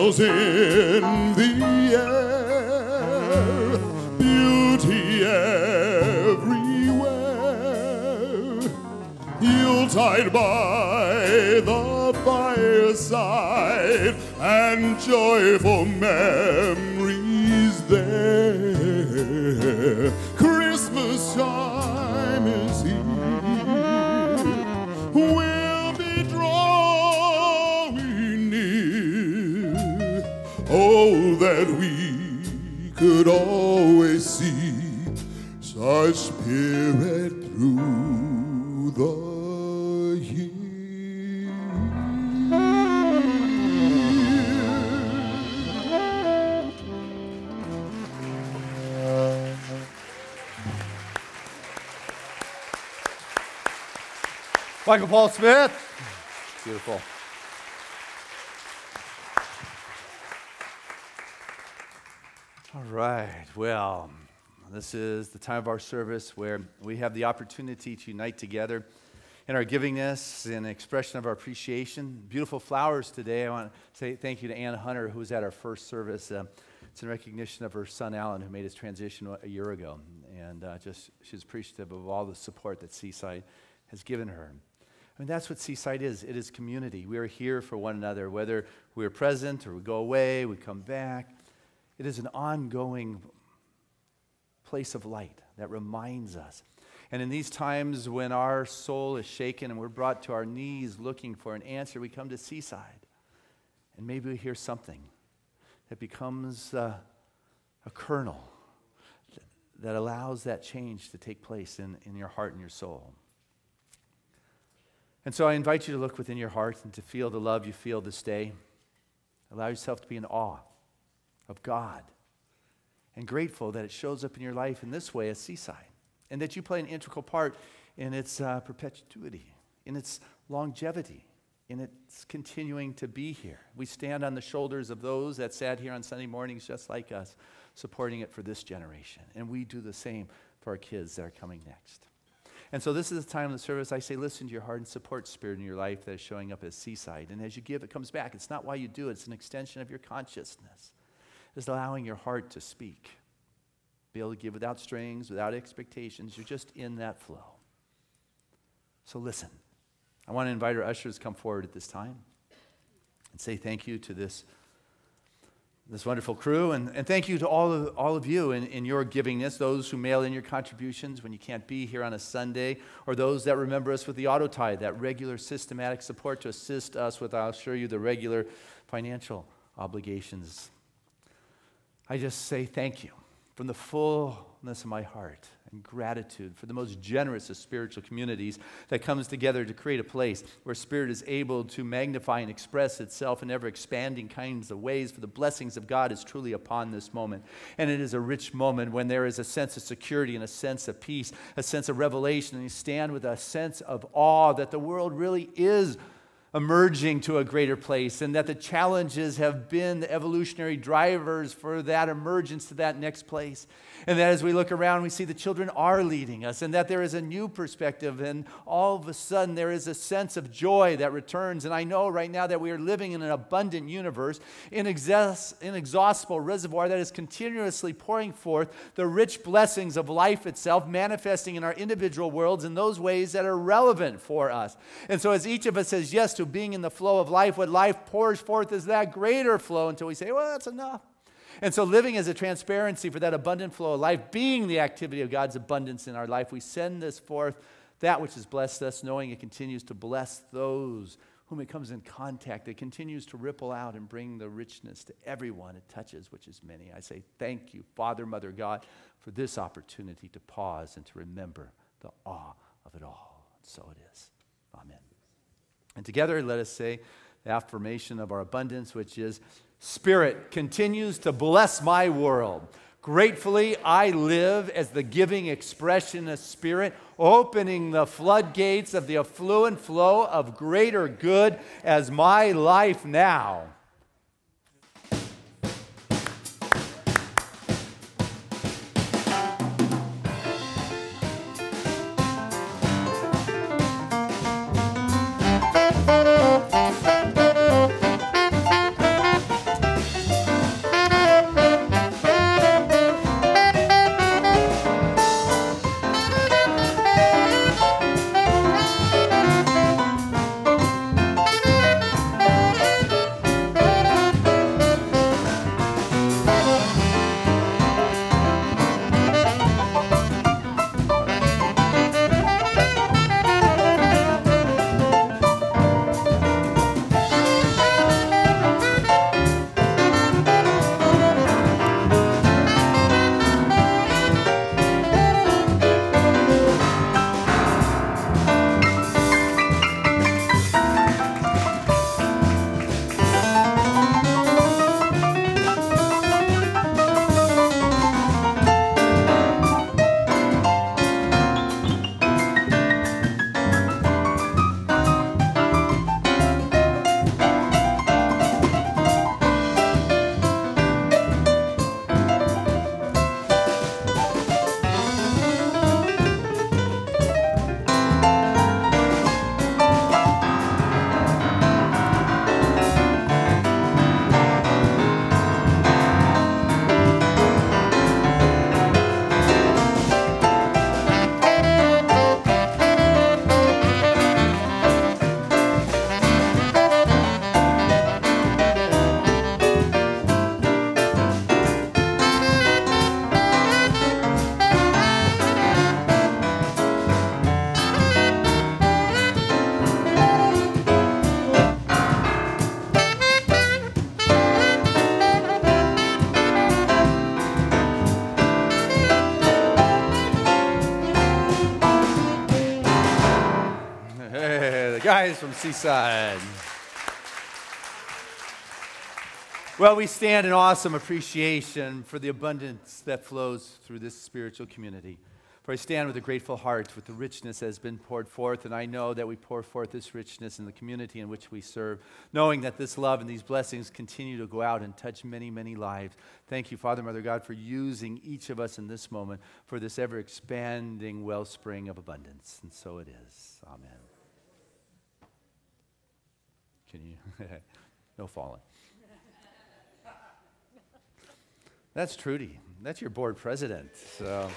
bells in the air, beauty everywhere. Yuletide by the fireside and joyful memories Michael Paul Smith. Beautiful. All right. Well, this is the time of our service where we have the opportunity to unite together in our givingness and expression of our appreciation. Beautiful flowers today. I want to say thank you to Ann Hunter, who was at our first service. Uh, it's in recognition of her son Alan, who made his transition a year ago, and uh, just she's appreciative of all the support that Seaside has given her. Mean, that's what Seaside is. It is community. We are here for one another, whether we're present or we go away, we come back. It is an ongoing place of light that reminds us. And in these times when our soul is shaken and we're brought to our knees looking for an answer, we come to Seaside. And maybe we hear something that becomes uh, a kernel that allows that change to take place in, in your heart and your soul. And so I invite you to look within your heart and to feel the love you feel this day. Allow yourself to be in awe of God and grateful that it shows up in your life in this way as Seaside and that you play an integral part in its uh, perpetuity, in its longevity, in its continuing to be here. We stand on the shoulders of those that sat here on Sunday mornings just like us, supporting it for this generation. And we do the same for our kids that are coming next. And so this is the time of the service I say, listen to your heart and support spirit in your life that is showing up as seaside. And as you give, it comes back. It's not why you do it, it's an extension of your consciousness. It's allowing your heart to speak. Be able to give without strings, without expectations. You're just in that flow. So listen. I want to invite our ushers to come forward at this time and say thank you to this this wonderful crew. And, and thank you to all of, all of you in, in your givingness, those who mail in your contributions when you can't be here on a Sunday, or those that remember us with the auto tie, that regular systematic support to assist us with, I'll show you, the regular financial obligations. I just say thank you from the fullness of my heart and gratitude for the most generous of spiritual communities that comes together to create a place where spirit is able to magnify and express itself in ever expanding kinds of ways for the blessings of god is truly upon this moment and it is a rich moment when there is a sense of security and a sense of peace a sense of revelation and you stand with a sense of awe that the world really is emerging to a greater place, and that the challenges have been the evolutionary drivers for that emergence to that next place. And that as we look around, we see the children are leading us, and that there is a new perspective, and all of a sudden there is a sense of joy that returns. And I know right now that we are living in an abundant universe, inexhaustible reservoir that is continuously pouring forth the rich blessings of life itself, manifesting in our individual worlds in those ways that are relevant for us. And so as each of us says yes to being in the flow of life, what life pours forth is that greater flow until we say, well, that's enough. And so, living as a transparency for that abundant flow of life, being the activity of God's abundance in our life, we send this forth, that which has blessed us, knowing it continues to bless those whom it comes in contact. It continues to ripple out and bring the richness to everyone it touches, which is many. I say, Thank you, Father, Mother, God, for this opportunity to pause and to remember the awe of it all. And so it is. Amen. And together, let us say the affirmation of our abundance, which is Spirit continues to bless my world. Gratefully, I live as the giving expression of Spirit, opening the floodgates of the affluent flow of greater good as my life now. Guys from Seaside. Well, we stand in awesome appreciation for the abundance that flows through this spiritual community. For I stand with a grateful heart with the richness that has been poured forth, and I know that we pour forth this richness in the community in which we serve, knowing that this love and these blessings continue to go out and touch many, many lives. Thank you, Father, Mother God, for using each of us in this moment for this ever expanding wellspring of abundance. And so it is. Amen. Can you? <laughs> no falling. That's Trudy. That's your board president. So.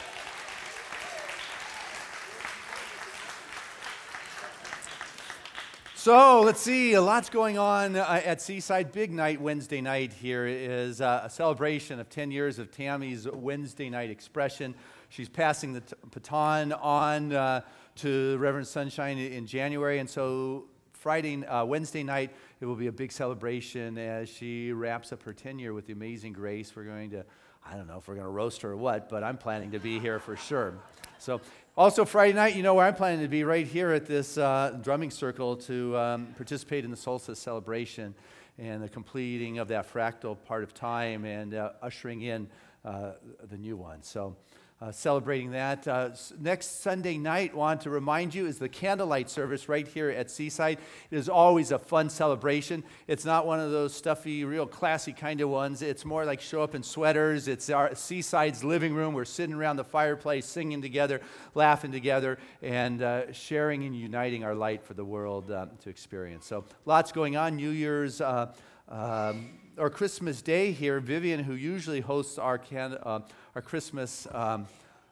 So let's see, a lot's going on uh, at Seaside. Big night Wednesday night here is uh, a celebration of 10 years of Tammy's Wednesday night expression. She's passing the t- baton on uh, to Reverend Sunshine in January, and so Friday, uh, Wednesday night, it will be a big celebration as she wraps up her tenure with the amazing grace. We're going to, I don't know if we're going to roast her or what, but I'm planning to be here for sure. So also, Friday night, you know where I'm planning to be right here at this uh, drumming circle to um, participate in the solstice celebration and the completing of that fractal part of time and uh, ushering in uh, the new one. So, uh, celebrating that. Uh, next Sunday night, want to remind you, is the candlelight service right here at Seaside. It is always a fun celebration. It's not one of those stuffy, real classy kind of ones. It's more like show up in sweaters. It's our Seaside's living room. We're sitting around the fireplace, singing together, laughing together, and uh, sharing and uniting our light for the world uh, to experience. So, lots going on. New Year's. Uh, um, or Christmas Day here, Vivian, who usually hosts our, can, uh, our Christmas um,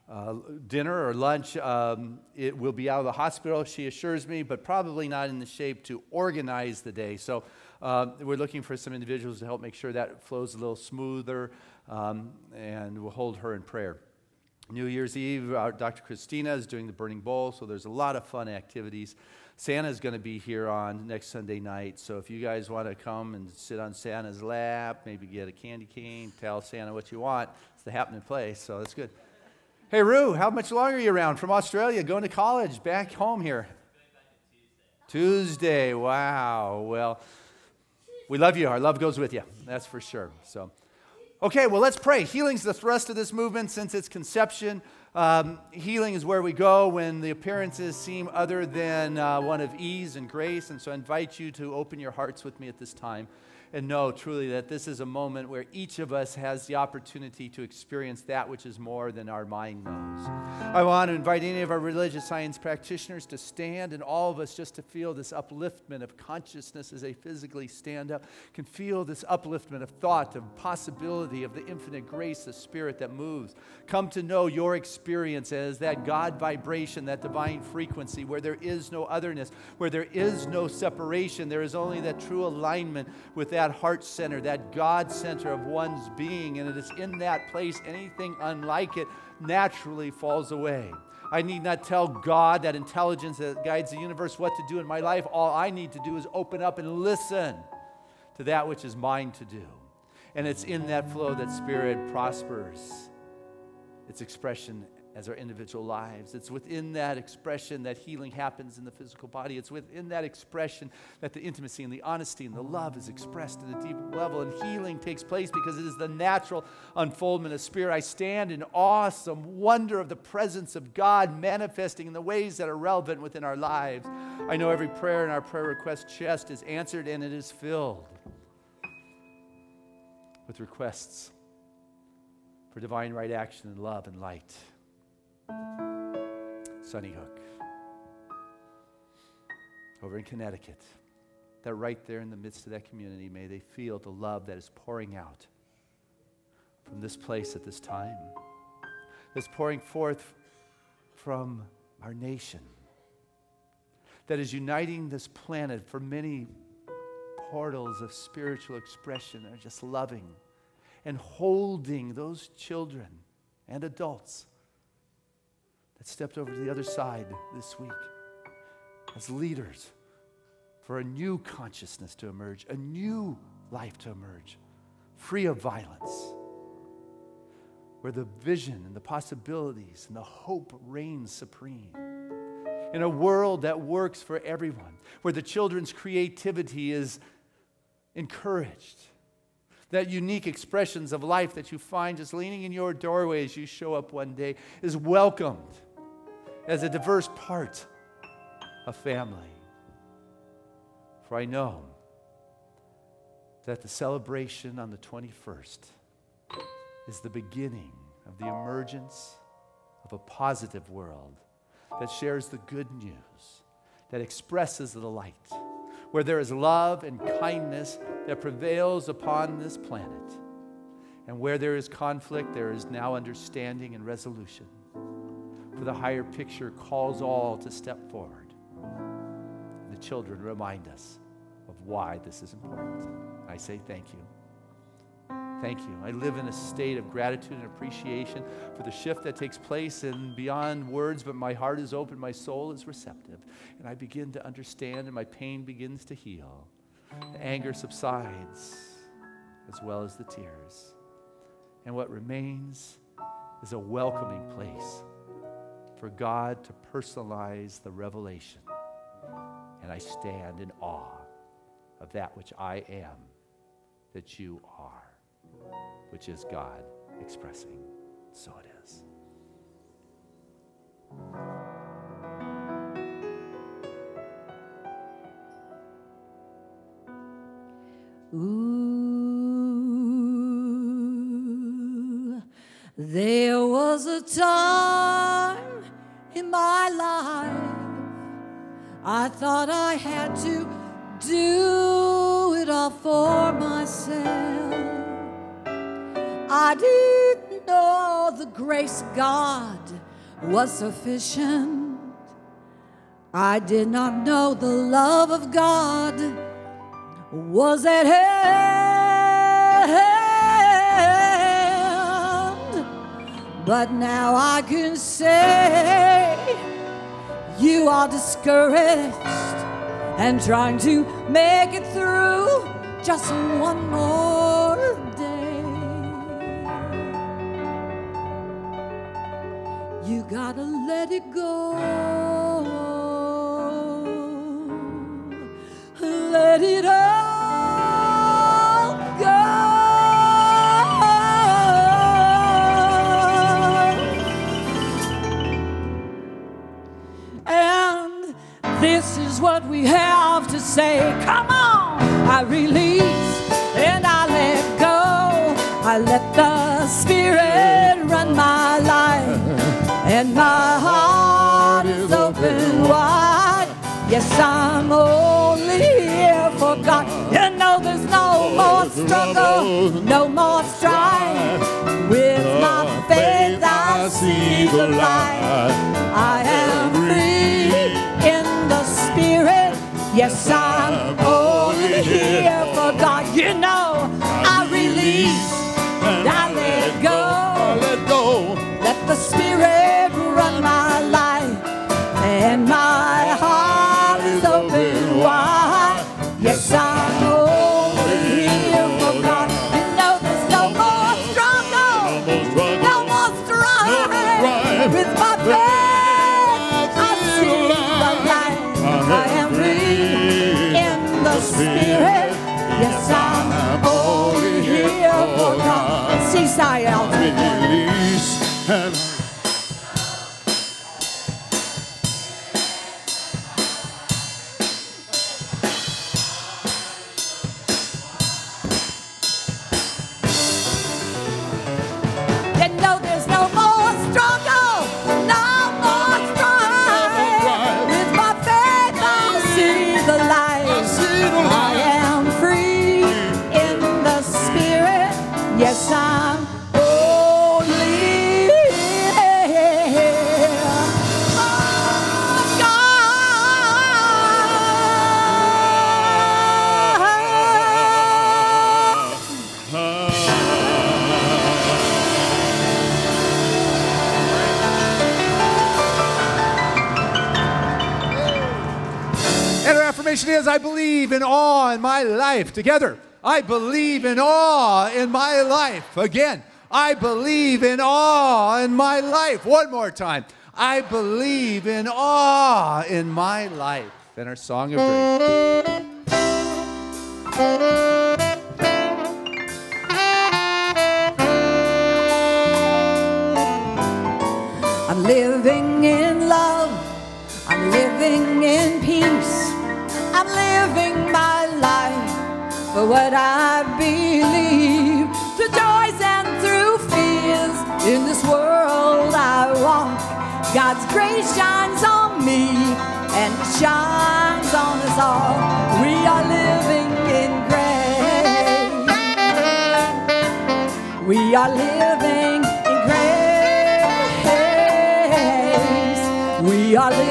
uh, dinner or lunch, um, it will be out of the hospital, she assures me, but probably not in the shape to organize the day. So uh, we're looking for some individuals to help make sure that flows a little smoother, um, and we'll hold her in prayer. New Year's Eve, uh, Dr. Christina is doing the Burning Bowl, so there's a lot of fun activities. Santa's going to be here on next Sunday night. So if you guys want to come and sit on Santa's lap, maybe get a candy cane, tell Santa what you want, it's the happening place. So that's good. Hey, Rue, how much longer are you around from Australia, going to college, back home here? Tuesday. Wow. Well, we love you. Our love goes with you. That's for sure. So, okay, well, let's pray. Healing's the thrust of this movement since its conception. Um, healing is where we go when the appearances seem other than uh, one of ease and grace. And so I invite you to open your hearts with me at this time and know truly that this is a moment where each of us has the opportunity to experience that which is more than our mind knows. I want to invite any of our religious science practitioners to stand and all of us just to feel this upliftment of consciousness as they physically stand up, can feel this upliftment of thought, of possibility, of the infinite grace, the spirit that moves. Come to know your experience as that God vibration, that divine frequency where there is no otherness, where there is no separation, there is only that true alignment with that that heart center, that God center of one's being. And it is in that place, anything unlike it naturally falls away. I need not tell God, that intelligence that guides the universe, what to do in my life. All I need to do is open up and listen to that which is mine to do. And it's in that flow that Spirit prospers its expression as our individual lives. It's within that expression that healing happens in the physical body. It's within that expression that the intimacy and the honesty and the love is expressed at a deep level. And healing takes place because it is the natural unfoldment of spirit. I stand in awesome wonder of the presence of God manifesting in the ways that are relevant within our lives. I know every prayer in our prayer request chest is answered and it is filled with requests for divine right action and love and light. Sandy Hook. Over in Connecticut. That right there in the midst of that community, may they feel the love that is pouring out from this place at this time, that's pouring forth from our nation, that is uniting this planet for many portals of spiritual expression that are just loving and holding those children and adults that stepped over to the other side this week as leaders for a new consciousness to emerge, a new life to emerge, free of violence, where the vision and the possibilities and the hope reign supreme. in a world that works for everyone, where the children's creativity is encouraged. That unique expressions of life that you find just leaning in your doorway as you show up one day is welcomed as a diverse part of family. For I know that the celebration on the 21st is the beginning of the emergence of a positive world that shares the good news, that expresses the light, where there is love and kindness that prevails upon this planet. And where there is conflict, there is now understanding and resolution. The higher picture calls all to step forward. The children remind us of why this is important. I say thank you. Thank you. I live in a state of gratitude and appreciation for the shift that takes place and beyond words, but my heart is open, my soul is receptive, and I begin to understand, and my pain begins to heal. The anger subsides, as well as the tears. And what remains is a welcoming place for God to personalize the revelation. And I stand in awe of that which I am, that you are which is God expressing. So it is. Ooh, there was a time my life I thought I had to do it all for myself. I didn't know the grace of God was sufficient. I did not know the love of God was at hand. But now I can say you are discouraged and trying to make it through just one more day. You gotta let it go. Together, I believe in awe in my life. Again, I believe in awe in my life. One more time. I believe in awe in my life. And our song of praise. I'm living in love. I'm living in peace. I'm living for what I believe. Through joys and through fears, in this world I walk. God's grace shines on me and it shines on us all. We are living in grace. We are living in grace. We are living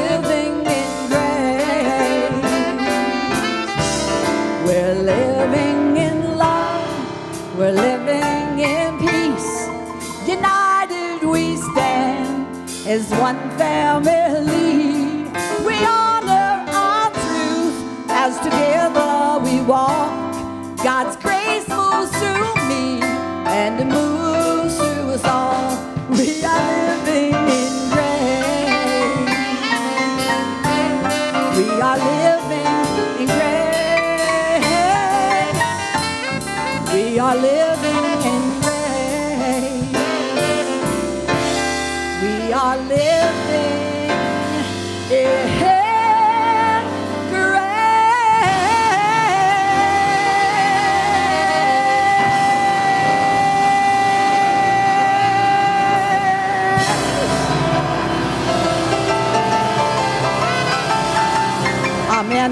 one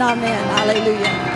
amen. Hallelujah.